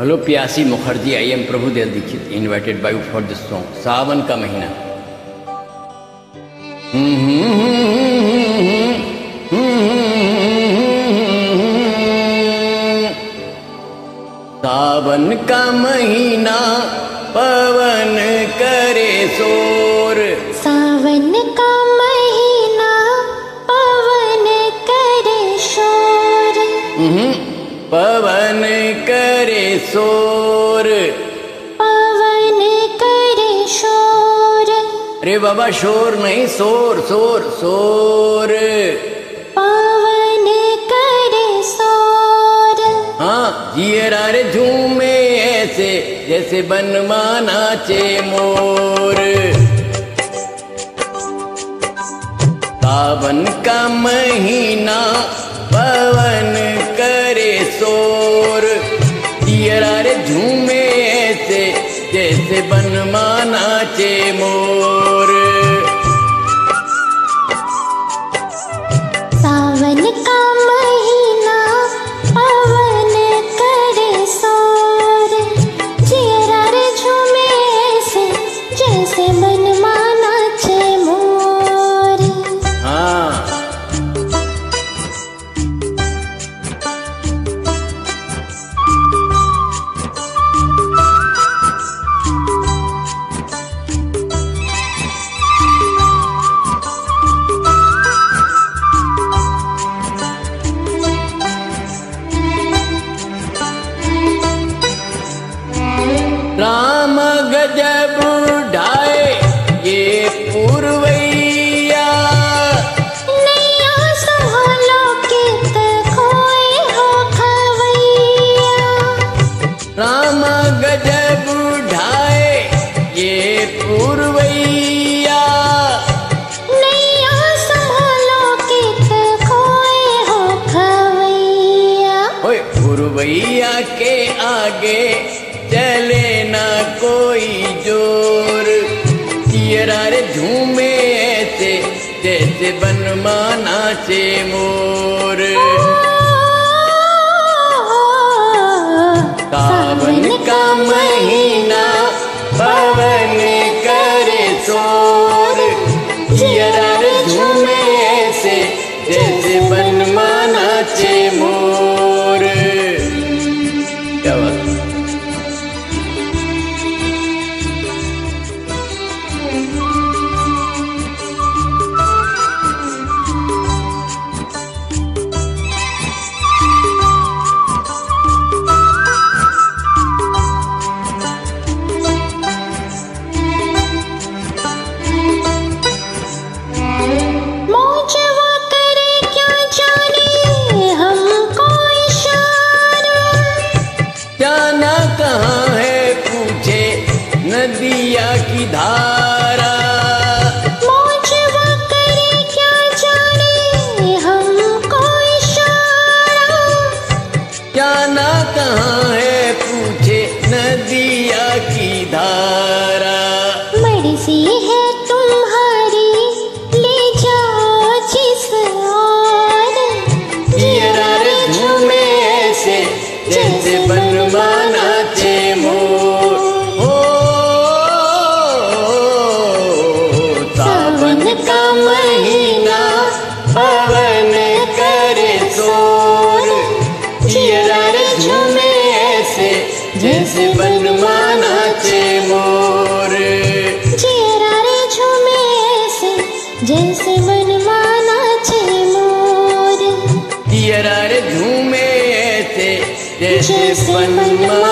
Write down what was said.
Hello Pyasi Mukherjee I am Prabhudev Dixit invited by for this song Sawan का महीना। सावन का महीना पवन करे शोर। सावन का महीना पवन करे शोर। हम्म, पवन करे शोर। पवन करे शोर। अरे बाबा शोर नहीं शोर शोर शोर। पवन करे शोर। हाँ जियरा रे झूमे ऐसे जैसे बनवा नाचे मोर। सावन का महीना पवन करे शोर। झूमे से जैसे बनमाना चे मोर। राम गजब ढाए ये पूर्वैया। हो राम गजब ढाए ये पूर्वैया। हो पूर्वैया के आगे चले ना कोई ज़ोर। चियरा रे झूमे ऐसे, जैसे बनवा नाचे मोर। सावन का महीना पवन करे शोर। जियरा रे झूमे ऐसे, जैसे बनवा नाचे मोर। क्या धा का महीना पवन करे शोर जियरा झूमे ऐसे जैसे बनवा नाचे मोर चेहरा रे झूमे ऐसे जैसे बनवाना चे मोर जियरा झूमे ऐसे जैसे बनवा नाचे